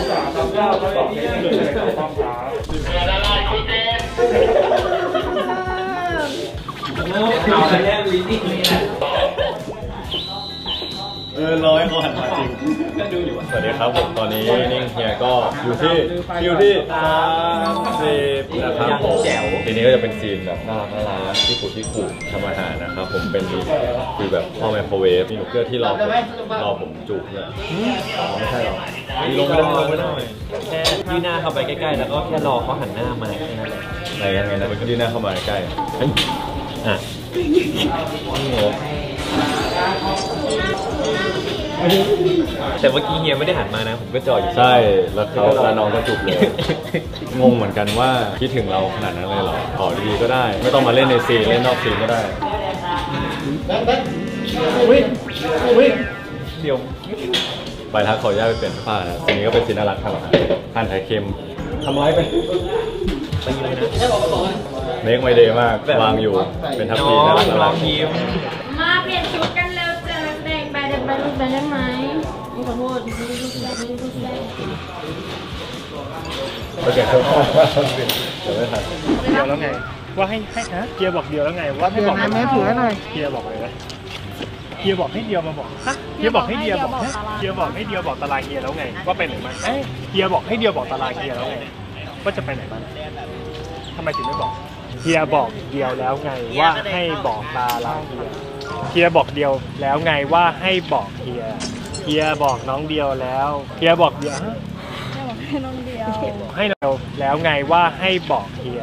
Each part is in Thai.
เออร้อย เขาหันมาจริงสวัสดีครับผมตอนนี้นิ่งเฮียก็อยู่ที่อยู่ที่สามสิบนะครับผมทีนี้ก็จะเป็นซีนแบบน่ารักน่ารักที่ขูดที่ขูดทำอาหารนะครับผมเป็นคือแบบพ่อไมโครเวฟมีหนูเกลือที่รอผมรอผมจุกเนี่ยอ๋อไม่ใช่หรอมีลงไม่ได้ลงไม่ได้แค่ยื่นหน้าเข้าไปใกล้ๆ แล้วก็แค่รอเขาหันหน้ามาแค่นั้นแหละไหนยังไงนะมันก็ยืนหน้าเข้ามาใกล้ๆเฮ้ยอะนี่โง่ แต่เมื่อกี้เฮียไม่ได้หันมานะ ผมก็จ่ออยู่ ใช่ แล้วเขาแล้วน้องก็จุกเลย งงเหมือนกันว่าคิดถึงเราขนาดนั้นเลยเหรอขอดีๆก็ได้ ไม่ต้องมาเล่นในซีนเล่นนอกซีนก็ได้เดี๋ยวไปทักขออนุญาตไปเปลี่ยนเสื้อผ้านะซีนนี้ก็เป็นซีนน่ารักทำอาหารทานไข่เค็มทำร้ายไปตีเลยนะเมคไมเดย์มาก วางอยู่ เป็นทัพน้พีองน่ารักน้น่าอรังกยิ้ม ไปลูกไปได้ไหมขอโทษไม่ได้ลูกแรกไม่ได้ลูกแรกโอเคเสื้อผ้าเดี๋ยวไม่ทันเดียวแล้วไง ว่าให้ให้ฮะเกียร์บอกเดียวแล้วไง ว่าให้บอกเดี๋ยวนะแม่ถือห้หน่อยเกียร์บอกเลยนะเกียร์บอกให้เดียวมาบอกฮะเกียร์บอกให้เดียวบอกฮะเกียร์บอกให้เดียวบอกตารางเกียร์แล้วไง ว่าไปไหนมาเอ้เกียร์บอกให้เดียวบอกตารางเกียร์แล้วไงว่าจะไปไหนมาทำไมถึงไม่บอกเกียร์บอกเดียวแล้วไง ว่าให้บอกตารางเกียร์ เกียร์บอกเดียวแล้วไงว่าให้บอกเกียร์เกียร์บอกน้องเดียวแล้วเกียร์บอกเดียวฮะให้น้องเดียวให้เราแล้วไงว่าให้บอกเฮีย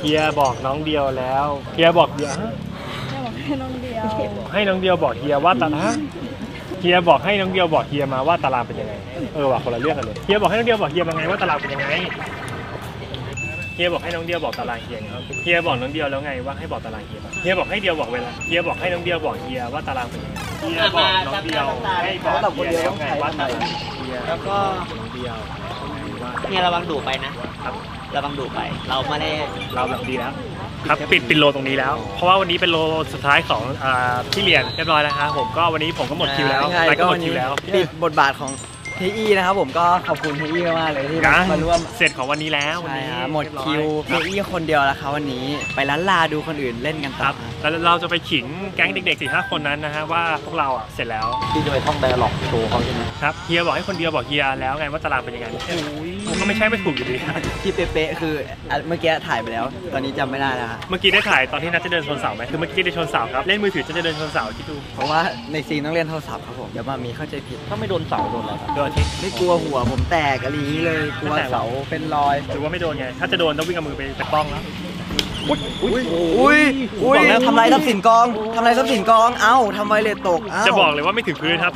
เฮียบอกน้องเดียวแล้วเฮียบอกเดียวฮะให้น้องเดียวให้น้องเดียวบอกเฮียว่าตารางเฮียบอกให้น้องเดียวบอกเฮียมาว่าตารางเป็นยังไง เออว่ะคนละเรื่องกันเลยเฮียบอกให้น้องเดียวบอกเฮียมาไงว่าตารางเป็นยังไง เฮียบอกให้น้องเดียวบอกตารางเฮียไงเฮียบอกน้องเดียวแล้วไงว่าให้บอกตารางเฮียมาเฮียบอกให้เดียวบอกเวลาเฮียบอกให้น้องเดียวบอกเฮียว่าตารางเป็นยังไงเฮียบอกน้องเดียวให้บอกเฮียแล้วไงว่าตารางเฮียแล้วก็น้องเดียวเนี่ยระวังดุไปนะครับระวังดุไป เราไม่ได้เราแบบดีแล้วครับปิดปิดโลตรงนี้แล้ว เพราะว่าวันนี้เป็นโลสุดท้ายของอ่าที่เรียนเรียบร้อยแล้วครับผมก็วันนี้ผมก็หมดคิวแล้วใช่ไลฟ์ก็หมวัดนคินี้วแล้วปิดบทบาทของ เฮียนะครับผมก็ขอบคุณเฮียมากเลยที่นะมาร่วมเสร็จของวันนี้แล้ววันใช่นี้ครับหมดเรียบร้อยคิวครับเฮียคนเดียวแล้วครับวันนี้ไปล้านลาดูคนอื่นเล่นกันคต่รัอบแล้วเราจะไปขิงแก๊งเด็กๆสี่ห้าคนนั้นนะฮะว่าพวกเราอะเสร็จแล้วที่จะไปท่องไดอะล็อกโชว์เขาใช่ไหมครับเฮียบอกให้คนเดียวบอกเฮียแล้วไงว่าตารางเป็นยังไงผมก็ไม่ใช่ไม่ถูกอยู่ดีที่เป๊ะๆคืออะเมื่อกี้ถ่ายไปแล้ว ตอนนี้จำไม่ได้แล้วฮะเมื่อกี้ได้ถ่ายตอนที่นัทจะเดินชนเสาไหมคือเมื่อกี้ได้ชนเสาครับเล่นมือถือจะเดินชนเสาคิดดูเพราะว่าในซีนต้องเล่นโทรศัพท์ครับผมเดี๋ยวมามีเข้าใจผิดถ้าไม่โดนเสาโดนอะไรครับโดนอาทิตย์ไม่กลัวหัวผมแตกอะไรอย่างนี้เลยกลัวไม่แตกหรอเสาเป็นรอยหรือว่าไม่โดนไง ถ้าจะโดนต้องวิ่งเอามือไปไปป้องแล้วอุ้ยอุ้ยอุ้ยทำลายทรัพย์สินกองทำลายทรัพย์สินกอง เอ้าทำไวเลตตกเอ้าจะบอกเลยว่าไม่ถึงพื้นครับ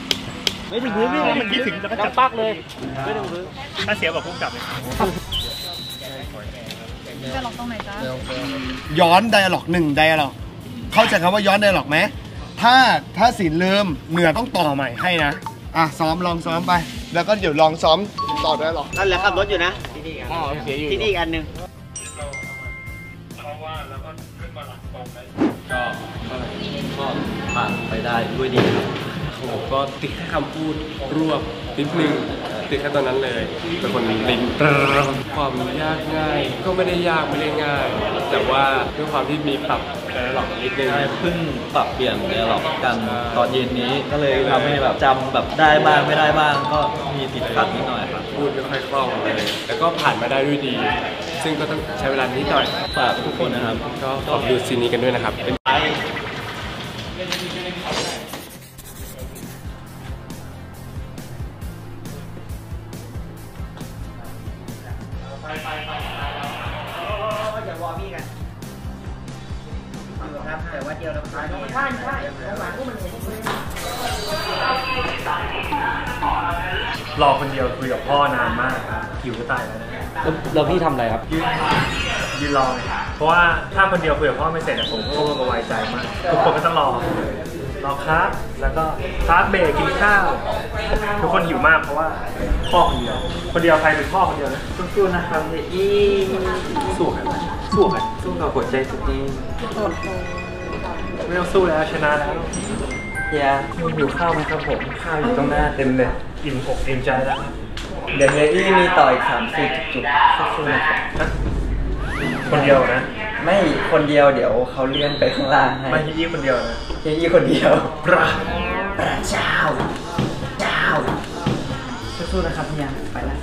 ไม่ถึงพื้นพี่เพราะมันคิดถึงแล้วก็จับปักเลยไม่ถึงพื้นถ้าเสียบอกพุ่งกลับเลยจะหลอกตรงไหนจ๊ะย้อนไดอะล็อกหนึ่งไดอะล็อกเข้าใจคำว่าย้อนไดอะล็อกไหมถ้าถ้าสินลืมเหนือต้องต่อใหม่ให้นะ อะ ซ้อมลองซ้อมไป แล้วก็เดี๋ยวลองซ้อมต่อไดอะล็อกนั่นแหละขับรถอยู่นะ ที่นี่อ๋อเสียอยู่ที่นี่อีกอันหนึ่งก็ก็ก็ผ่านไปได้ด้วยดีครับผมก็ติดแค่คำพูดรวบนิดนึงติดแค่ตอนนั้นเลยเป็นคนลิ้นความยากง่าย ก็ไม่ได้ยากไม่ได้ง่าย แต่ว่าด้วยความที่มีปรับ แต่หลอกนิดนึง ใช่เพิ่งปรับเปลี่ยนไดอะล็อกกันตอนเย็นนี้ก็เลยทำให้แบบจำแบบได้บ้างไม่ได้บ้างก็มีติดขัดนิดหน่อยครับ พูดไม่ค่อยคล่องเลย แต่ก็ผ่านมาได้ด้วยดี ซึ่งก็ต้องใช้เวลานิดหน่อย ฝากทุกคนนะครับ ก็ขอดูซีนนี้กันด้วยนะครับอย่ ครับแต่ว่าเดียวเราใช่ใช่ใช่รอคนเดียวคุยกับพ่อนานมากหิวจะตายแล้วนะแล้วพี่ทำอะไรครับ ยืนยืนรอไงเพราะว่าถ้าคนเดียวคุยกับพ่อไม่เสร็จอะผมก็ก็ไว้ใจมากทุกคนก็ต้องรอรอครับ แล้วก็ครับเบรกกินข้าว ทุกคนหิวมากเพราะว่าพ่อคนเดียว คนเดียวใครเป็นพ่อคนเดียวนะสู้ๆนะครับพี่สู้กัน สู้กันสู้กับหัวใจตัวเองไม่ต้องสู้แล้วชนะแล้วเฮียหิวข้าวไหมครับผมข้าวอยู่ตรงหน้าเต็มเลยอิ่มอกอิ่มใจแล้วครับเดี๋ยวเฮียอี้มีต่ออีกสามสี่จุดสู้ๆนะครับฮะคนเดียวนะ ไม่คนเดียวเดี๋ยวเขาเลื่อนไปข้างล่างให้ไม่ยี่คนเดียวนะเฮียอี้คนเดียวปราเจ้าเจ้าสู้ๆนะครับเฮียไปแล้ว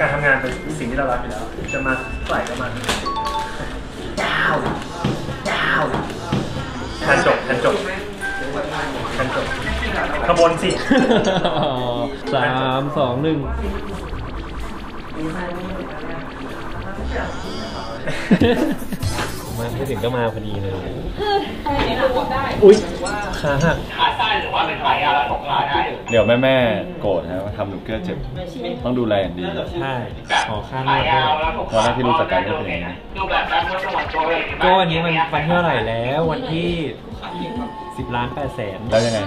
การทำงานเป็นสิ่งที่เรารักอยู่แล้ว จะมาเท่าไหร่ก็มาเจ้าเจ้าแทนจบแทนจบแทนจบขบวนสิ สามสองหนึ่งมาไม่ถึงก็มาพอดีเลย อุ้ยขาหัก เดี๋ยวแม่แม่ๆโกรธนะว่าทำหนูเกลือเจ็บ ต้องดูแลอย่างดี ใช่ขอค่านวดด้วยตอนแรกที่รู้จักกันก็เป็นอย่างนี้ก็วันนี้มันวันที่เท่าไหร่แล้ว วันที่สิบล้านแปดแสนแล้วยังไง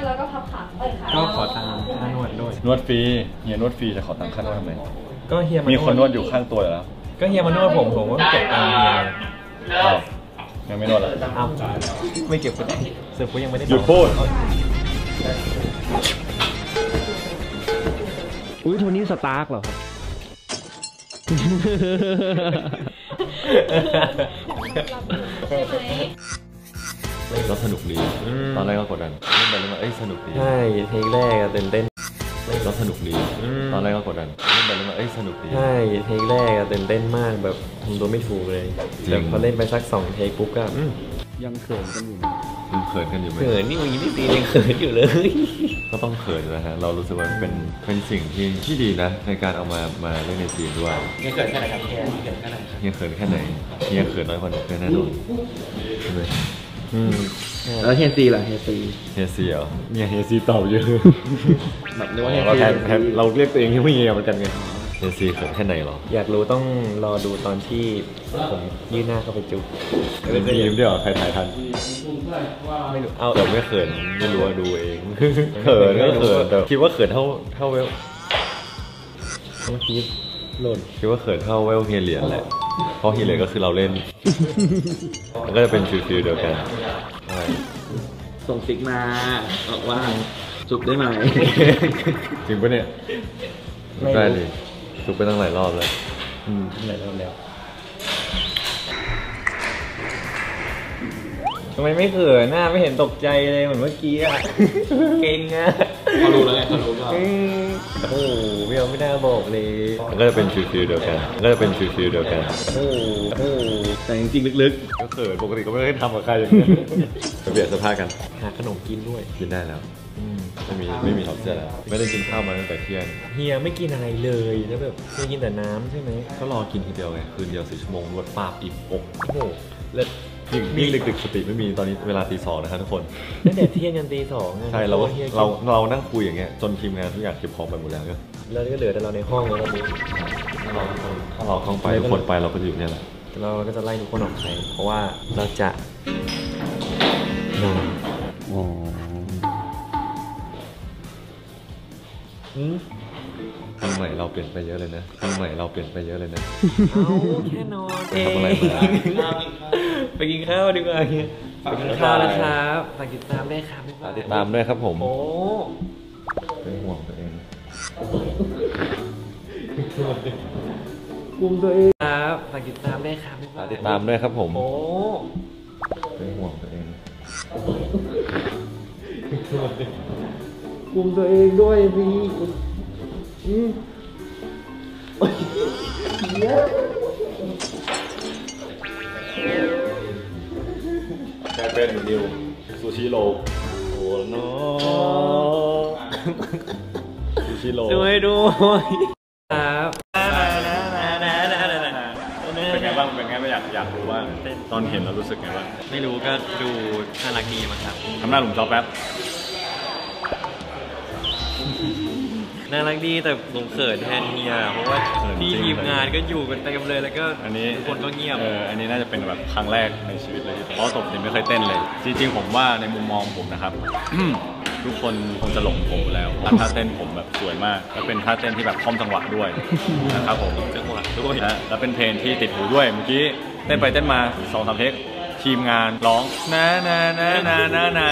ก็ขอตามค่านวดด้วย นวดฟรีเฮียนวดฟรีจะขอตังค่านวดทำไมก็เฮียมามีมีคนนวดอยู่ข้างตัวอยู่แล้วก็เฮียมานวดผมผมก็เก็บตังค์เฮียอ้าวยังไม่นวดแล้วอ้าวไม่เก็บก็ได้เสือกูยังไม่ได้หยุดพูด อุ้ยโทนี่สตาร์กเหรอครับก็สนุกดีอืมตอนแรกก็กดดันเล่นไปเล่นมาเอ้ยสนุกดีใช่เทคแรกอะตื่นเต้นก็สนุกดีอืมตอนแรกก็กดดันเล่นไปเล่นมาเอ้ยสนุกดี ใช่เทคแรกอะตื่นเต้นมากแบบทำตัวไม่ถูกเลยจริง แต่พอเล่นไปสักสองเทคปุ๊บก็อืมยังเขินกันอยู่ เขินกันอยู่ไหมเขินนี่วันนี้ตียังเขินอยู่เลย ก็ต้องเขินอยู่นะฮะ เรารู้สึกว่าเป็นเป็นสิ่งที่ที่ดีนะ ในการเอามามาเล่นในทีมด้วยเฮียเกิดแค่ไหนครับเฮียเกิดแค่ไหนเฮียเขินแค่ไหนเฮียเขินน้อยกว่าหนูแน่นอนใช่ไหมอืมแล้วเฮียซีล่ะเฮียซีเฮียซีเหรอเนี่ยเฮียซีตอบเยอะแบบนึกว่าเฮียเราซีแทนแทนเราเรียกตัวเองที่ไม่เฮียเหมือนกันไง เฮียซีเขินแค่ไหนเหรออยากรู้ต้องรอดูตอนที่ผมยื่นหน้าเข้าไปจุ๊บมียิ้มด้วยเหรอใครถ่ายทันไม่รู้เอาเดี๋ยวไม่เขินไม่รู้ว่าดูเองเขินก็เขินแต่คิดว่าเขินเท่าเท่าเวลเมื่อกี้หล่นคิดว่าเขินเท่าเวลเฮียเหรียญแหละเพราะเฮียเหรียญก็คือเราเล่นมันก็จะเป็นฟิลฟิลเดียวกันใช่ส่งฟิกมาบอกว่าจุบได้ไหมจริงปะเนี่ยได้เลย ทุกไปตั้งหลายรอบเลยอืมแล้วแล้วทำไมไม่เขินหน้าไม่เห็นตกใจเลยเหมือนเมื่อกี้อะเก่งอะเขารู้แล้วไงเขารู้ก็อืมโอ้โหพี่เอาไม่น่าบอกเลยมันก็จะเป็นฟิลฟิลเดียวกันมันก็จะเป็นฟิลฟิลเดียวกันโอ้โหโอ้โหแต่จริงๆลึกๆก็เขินปกติก็ไม่ได้ทำกับใครอย่างนี้ยไปเบียดเสภากันหาขนมกินด้วยกินได้แล้ว อืมไม่มีไม่มีท็อปเสื้อแล้ว ไม่ได้กินข้าวมาตั้งแต่เที่ยงเฮียไม่กินอะไรเลยแล้วแบบเฮียกินแต่น้ำใช่ไหมก็รอกินทีเดียวไงคืนเดียวสี่ชั่วโมงรวดปาบอิ่มอกโอ้โหแล้วยิ่งยิ่งดึกๆสติไม่มีตอนนี้เวลาตีสองนะครับทุกคน ตั้งแต่เที่ยงยันตีสองอะใช่เราฮียกินเราเรานั่งคุยอย่างเงี้ยจนทีมงานทุกอย่างเก็บของไปหมดแล้วก็แล้วก็เหลือแต่เราในห้องแล้วตอนนี้ถ้าเราเข้าไปทุกคนไปเราก็จะอยู่เนี่ยแหละ เราก็จะไล่ทุกคนออกไปเพราะว่าเราจะนอนอืม ทางใหม่เราเปลี่ยนไปเยอะเลยนะทางใหม่เราเปลี่ยนไปเยอะเลยนะ เอาแค่นอนเองทำอะไรมา ไปกินข้าวดีกว่าเฮียไปกินข้าวนะครับฝากติดตามด้วยครับบ๊ายบายติดตามด้วยครับผม โอ้ เป็นห่วงตัวเองคุมตัวเองครับฝากติดตามด้วยครับบ๊ายบายติดตามด้วยครับผม โอ้ เป็นห่วงตัวเอง คุมตัวเองด้วยพี่อืมกลายเป็นนิวซูชิโร่โอ้โนซูชิโร่ช่วยด้วยครับเป็นไงบ้าง เป็นไงบ้างอยากอยากรู้ว่าตอนเห็นแล้วรู้สึกไงบ้าง ไม่รู้ก็ดูน่ารักดีมั้งครับทำหน้าหลุมจอแป๊บ นน่ารักดีแต่ผมเขินแทนเฮียเพราะว่าเขินจริพี่ง ทีมงานก็อยู่กันเต็มเลยแล้วก็อันนี้ทุกคนก็เงียบ เอออันนี้น่าจะเป็นแบบครั้งแรกในชีวิตเลยเพราะตบติมไม่เคยเต้นเลย จริงๆ ผมว่าในมุมมองผมนะครับ ทุกคนคงจะหลงผมอยู่แล้วท่าเต้นผมแบบสวยมาก และเป็นท่าเต้นที่แบบคล่อมจังหวะด้วยนะครับผมจังหวะด้วยนะและเป็นเพลงที่ติดหูด้วยเมื่อกี้เต้นไปเต้นมาสองสามเทคทีมงานร้องนะนะนะนะนะนะ